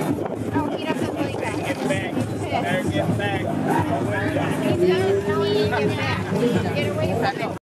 No, he doesn't. Get back. Better get back. He does. Get back. Get away from it.